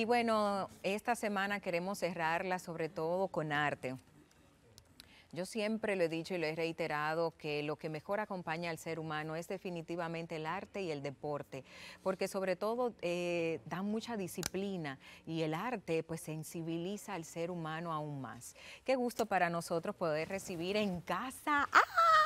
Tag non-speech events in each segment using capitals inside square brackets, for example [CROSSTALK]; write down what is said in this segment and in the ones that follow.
Y bueno, esta semana queremos cerrarla sobre todo con arte. Yo siempre lo he dicho y lo he reiterado que lo que mejor acompaña al ser humano es definitivamente el arte y el deporte, porque sobre todo eh, da mucha disciplina y el arte pues sensibiliza al ser humano aún más. Qué gusto para nosotros poder recibir en casa.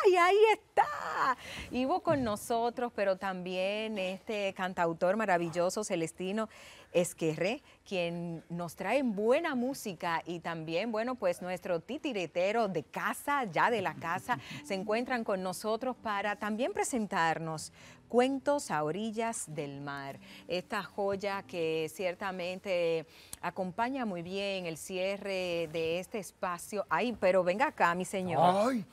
¡Ay, ahí está! Ivo con nosotros, pero también este cantautor maravilloso, Celestino Esquerre, quien nos trae buena música y también, bueno, pues nuestro titiretero de casa, ya de la casa, se encuentran con nosotros para también presentarnos Cuentos a orillas del mar, esta joya que ciertamente acompaña muy bien el cierre de este espacio. Ay, pero venga acá, mi señor. Ay,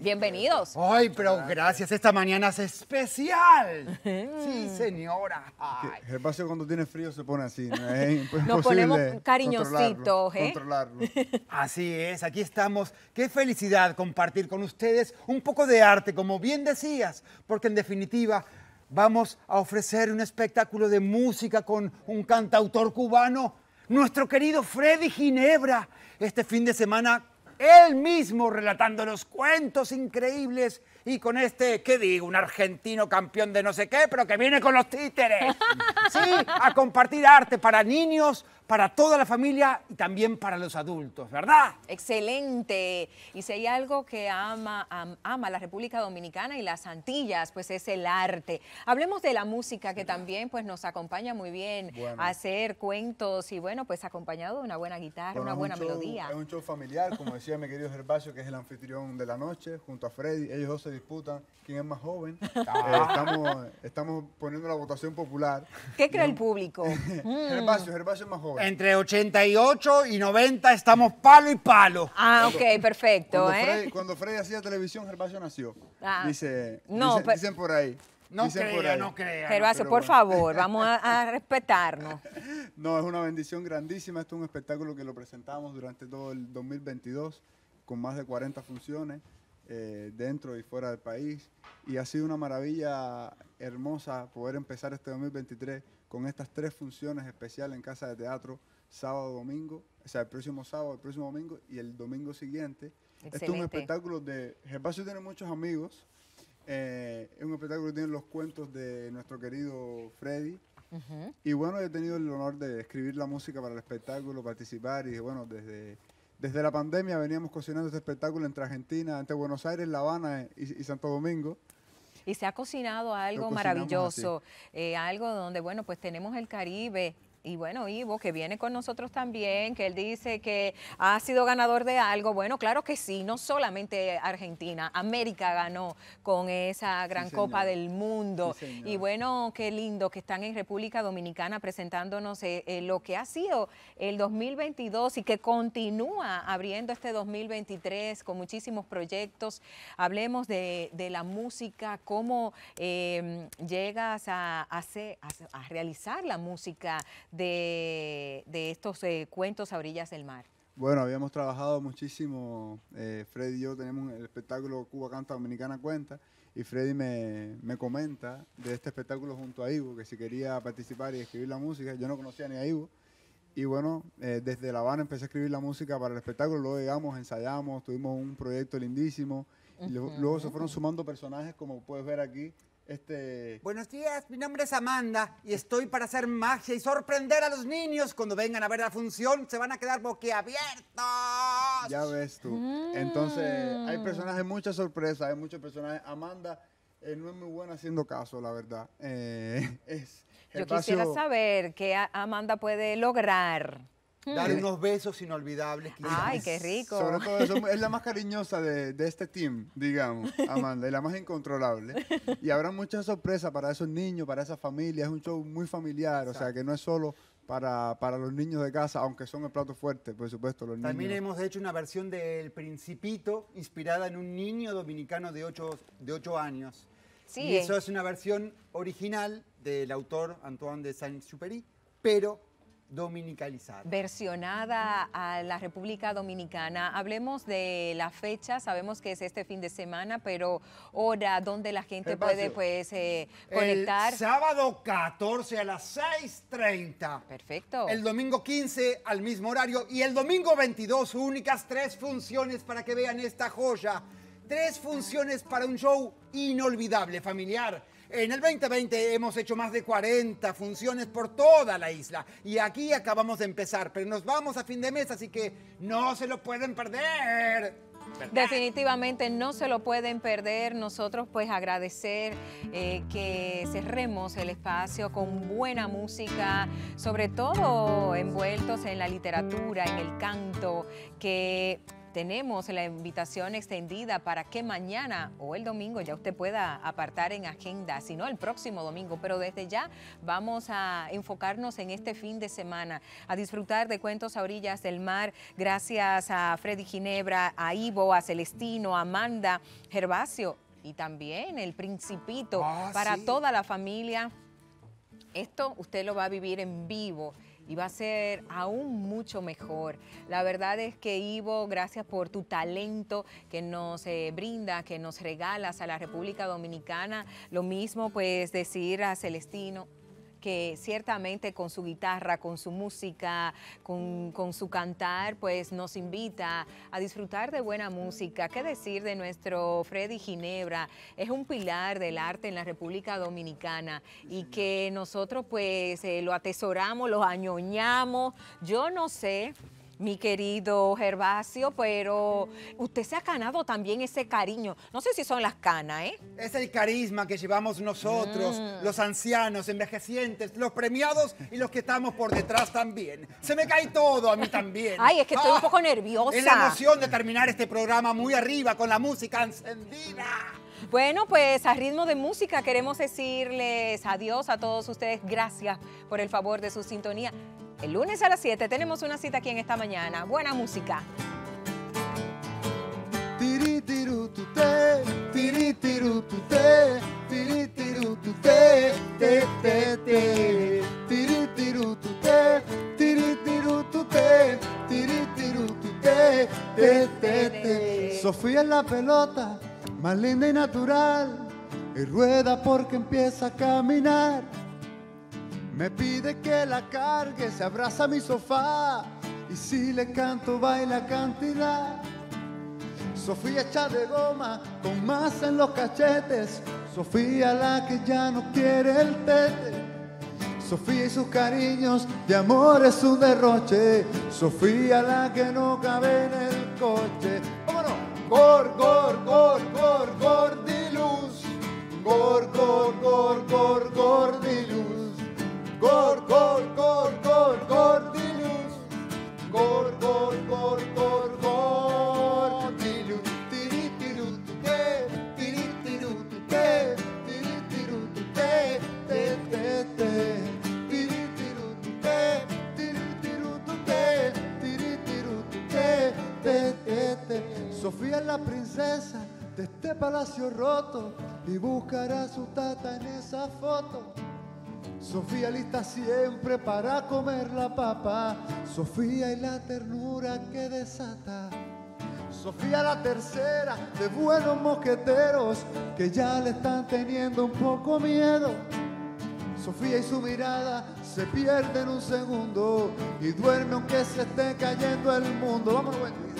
Bienvenidos. Ay, pero gracias. Esta mañana es especial. [LAUGHS] Sí, señora. Ay. El espacio cuando tiene frío se pone así. ¿no? Es [LAUGHS] Nos ponemos cariñositos, ¿eh? Controlarlo. [LAUGHS] Así es, aquí estamos. Qué felicidad compartir con ustedes un poco de arte, como bien decías, porque en definitiva vamos a ofrecer un espectáculo de música con un cantautor cubano, nuestro querido Freddy Ginebra. Este fin de semana él mismo relatando los cuentos increíbles y con este, ¿qué digo? Un argentino campeón de no sé qué, pero que viene con los títeres. [LAUGHS] Sí, a compartir arte para niños, para toda la familia y también para los adultos, ¿verdad? Excelente. Y si hay algo que ama, am- ama la República Dominicana y las Antillas, pues es el arte. Hablemos de la música que también pues nos acompaña muy bien Bueno. a hacer cuentos y bueno, pues acompaado de una buena guitarra, Bueno, una un buena show- melodía. Es un show familiar, como decía mi querido Gervasio, que es el anfitrión de la noche, junto a Freddy. Ellos dos se disputan quién es más joven. Eh, estamos, estamos poniendo la votación popular. ¿Qué cree el público? [LAUGHS] Gervasio, Gervasio es más joven. Entre 88 y 90 estamos palo y palo. Ah, ok, perfecto. Cuando, ¿eh? Freddy, cuando Freddy hacía televisión, Gervasio nació. Ah. Dice, No, dicen, pero- dicen por ahí. No dicen por crea, ahí. no crea. Gervasio, por bueno. favor, vamos a, a respetarnos. [LAUGHS] No, es una bendición grandísima. Esto es un espectáculo que lo presentamos durante todo el 2022 con más de 40 funciones eh, dentro y fuera del país. Y ha sido una maravilla hermosa poder empezar este 2023 con estas tres funciones especiales en Casa de Teatro, sábado, domingo, o sea, el próximo sábado, el próximo domingo y el domingo siguiente. Esto es un Excelente. espectáculo de... Gervasio tiene muchos amigos. eh, es un espectáculo que tiene los cuentos de nuestro querido Freddy. Y bueno, he tenido el honor de escribir la música para el espectáculo, participar y bueno, desde, desde la pandemia veníamos cocinando este espectáculo entre Argentina, entre Buenos Aires, La Habana y, y Santo Domingo. Y se ha cocinado algo maravilloso, eh, algo donde, bueno, pues tenemos el Caribe. Y bueno, Ivo, que viene con nosotros también, que él dice que ha sido ganador de algo. Bueno, claro que sí, no solamente Argentina, América ganó con esa gran Copa del Mundo. Sí, y bueno, qué lindo que están en República Dominicana presentándonos eh, eh, lo que ha sido el 2022 y que continúa abriendo este 2023 con muchísimos proyectos. Hablemos de, de la música, cómo eh, llegas a, hacer- a- a realizar la música de, de estos eh, cuentos a orillas del mar. Bueno, habíamos trabajado muchísimo, eh, Freddy y yo tenemos el espectáculo Cuba Canta Dominicana Cuenta y Freddy me, me comenta de este espectáculo junto a Ivo, que si quería participar y escribir la música, yo no conocía ni a Ivo. Y bueno, eh, desde La Habana empecé a escribir la música para el espectáculo, luego llegamos, ensayamos, tuvimos un proyecto lindísimo, y luego- luego se fueron sumando personajes, como puedes ver aquí, este... Buenos días, mi nombre es Amanda y estoy para hacer magia y sorprender a los niños. Cuando vengan a ver la función se van a quedar boquiabiertos. Ya ves tú. Entonces, hay personajes, muchas sorpresas, hay muchos personajes. Amanda eh, no es muy buena haciendo caso, la verdad. Eh, [LAUGHS] es Yo quisiera saber qué Amanda puede lograr. Dar unos besos inolvidables. quizás. Ay, qué rico. Sobre todo eso, [LAUGHS] es la más cariñosa de, de este team, digamos, Amanda, y la más incontrolable. Y habrá muchas sorpresas para esos niños, para esas familias. Es un show muy familiar, o sea, que no es solo para, para los niños de casa, aunque son el plato fuerte, por supuesto, los También niños. hemos hecho una versión del Principito inspirada en un niño dominicano de 8 de ocho años. Sí, y eso es una versión original del autor Antoine de Saint-Exupéry, pero dominicalizada. Versionada a la República Dominicana. Hablemos de la fecha, sabemos que es este fin de semana, pero hora donde la gente Espacio. puede pues eh, conectar. El sábado 14 a las 6.30. Perfecto. El domingo 15 al mismo horario y el domingo 22 únicas tres funciones para que vean esta joya. Tres funciones para un show inolvidable, familiar. En el 2020 hemos hecho más de 40 funciones por toda la isla y aquí acabamos de empezar, pero nos vamos a fin de mes, así que no se lo pueden perder. Definitivamente no se lo pueden perder. Nosotros pues agradecer eh, que cerremos el espacio con buena música, sobre todo envueltos en la literatura, en el canto, que tenemos la invitación extendida para que mañana o el domingo ya usted pueda apartar en agenda, si no el próximo domingo, pero desde ya vamos a enfocarnos en este fin de semana, a disfrutar de cuentos a orillas del mar, gracias a Freddy Ginebra, a Ivo, a Celestino, a Amanda, Gervasio y también el Principito Ah, para sí. toda la familia. Esto usted lo va a vivir en vivo y va a ser aún mucho mejor. La verdad es que Ivo, gracias por tu talento que nos eh, brinda, que nos regalas a la República Dominicana. Lo mismo pues decir a Celestino que ciertamente con su guitarra, con su música, con, con su cantar, pues nos invita a disfrutar de buena música. ¿Qué decir de nuestro Freddy Ginebra? Es un pilar del arte en la República Dominicana y que nosotros pues eh, lo atesoramos, lo añoñamos. Yo no sé mi querido Gervasio, pero usted se ha ganado también ese cariño. No sé si son las canas, ¿eh? Es el carisma que llevamos nosotros, los ancianos, envejecientes, los premiados y los que estamos por detrás también. Se me cae todo a mí también. Ay, es que estoy un Ah, poco nerviosa. Es la emoción de terminar este programa muy arriba con la música encendida. Bueno, pues a ritmo de música queremos decirles adiós a todos ustedes. Gracias por el favor de su sintonía. El lunes a las 7 tenemos una cita aquí en esta mañana. Buena música. Sofía es la pelota, más linda y natural, y rueda porque empieza a caminar. Me pide que la cargue, se abraza a mi sofá, y si le canto baila cantidad. Sofía hecha de goma, con masa en los cachetes. Sofía la que ya no quiere el tete. Sofía y sus cariños de amor es un derroche. Sofía la que no cabe en el coche. ¡Vámonos! Gor, gor, gor, gor, gordiluz. Gor, gor, gor, gor, gordiluz. Gor, gor, gor, gor, gordiluz. Gor, gor, gor, gor, gordiluz. Tiritirutute, tiritirutute, tiritirutute, te, te, te. Tiritirutute, tiritirutute, tiritirutute, te, te, te. Sofía es la princesa de este palacio roto y buscará su tata en esa foto. Sofía lista siempre para comer la papa. Sofía y la ternura que desata. Sofía la tercera de buenos mosqueteros que ya le están teniendo un poco miedo. Sofía y su mirada se pierde en un segundo y duerme aunque se esté cayendo el mundo. Vamos, Wendy.